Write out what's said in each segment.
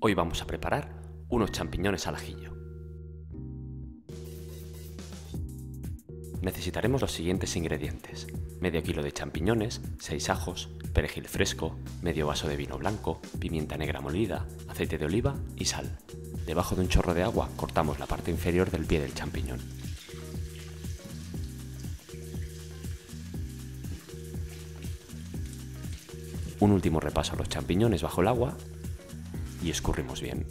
Hoy vamos a preparar unos champiñones al ajillo. Necesitaremos los siguientes ingredientes. Medio kilo de champiñones, 6 ajos, perejil fresco, medio vaso de vino blanco, pimienta negra molida, aceite de oliva y sal. Debajo de un chorro de agua cortamos la parte inferior del pie del champiñón. Un último repaso a los champiñones bajo el agua y escurrimos bien.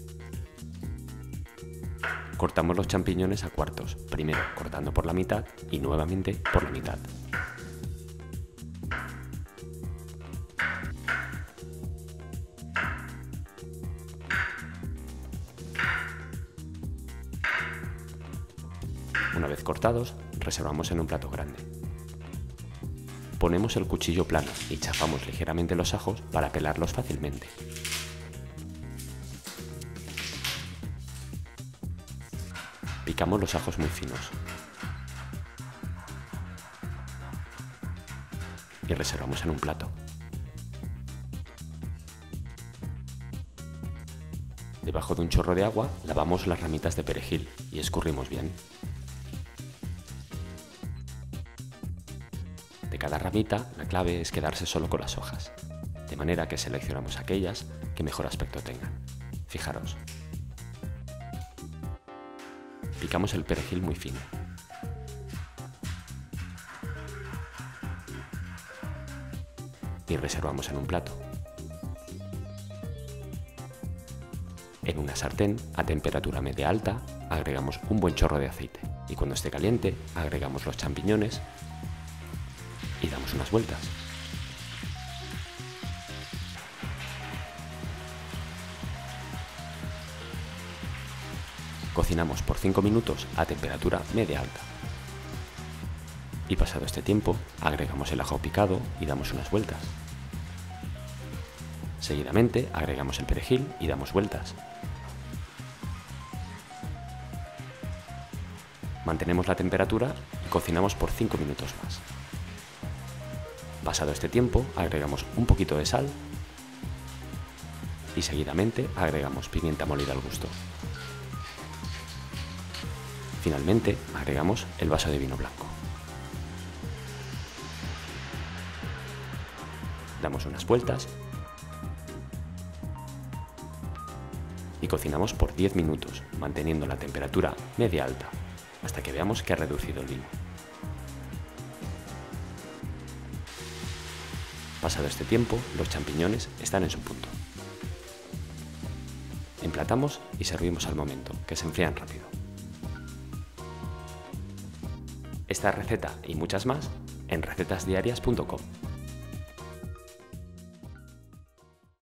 Cortamos los champiñones a cuartos, primero cortando por la mitad y nuevamente por la mitad. Una vez cortados, reservamos en un plato grande. Ponemos el cuchillo plano y chafamos ligeramente los ajos para pelarlos fácilmente. Picamos los ajos muy finos. Y reservamos en un plato. Debajo de un chorro de agua lavamos las ramitas de perejil y escurrimos bien. De cada ramita, la clave es quedarse solo con las hojas, de manera que seleccionamos aquellas que mejor aspecto tengan. Fijaros, Picamos el perejil muy fino. Y reservamos en un plato. En una sartén a temperatura media alta agregamos un buen chorro de aceite y cuando esté caliente agregamos los champiñones y damos unas vueltas. Cocinamos por 5 minutos a temperatura media alta. Y pasado este tiempo, agregamos el ajo picado y damos unas vueltas. Seguidamente agregamos el perejil y damos vueltas. Mantenemos la temperatura y cocinamos por 5 minutos más. Pasado este tiempo, agregamos un poquito de sal y seguidamente agregamos pimienta molida al gusto. Finalmente agregamos el vaso de vino blanco. Damos unas vueltas y cocinamos por 10 minutos, manteniendo la temperatura media alta, hasta que veamos que ha reducido el vino. Pasado este tiempo, los champiñones están en su punto. Emplatamos y servimos al momento, que se enfrían rápido. Esta receta y muchas más en recetasdiarias.com.